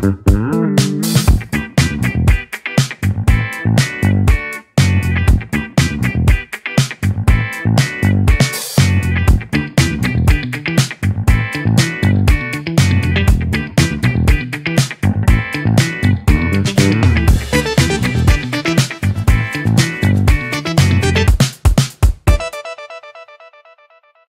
Mm-hmm.